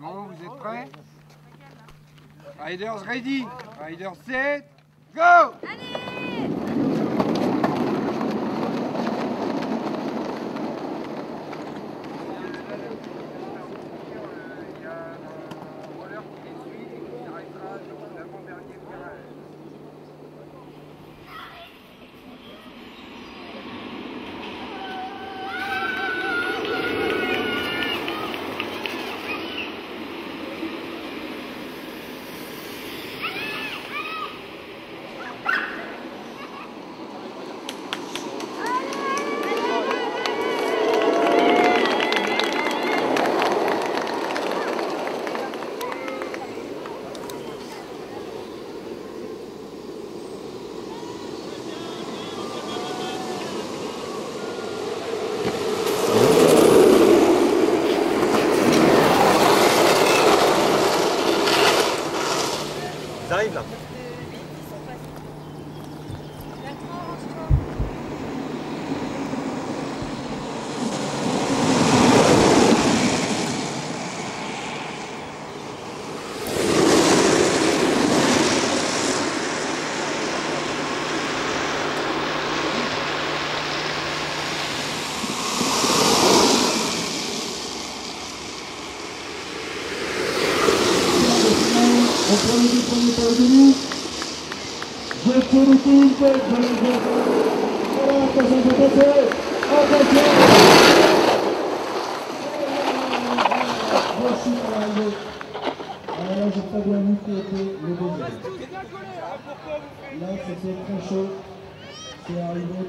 Bon, vous êtes prêts? Riders ready. Riders set. Go! Il 財なんです les deux premiers nous. Je fais le coup, je attention, attention. Attention. Voici. Alors le. Là, c'était très chaud. C'est arrivé.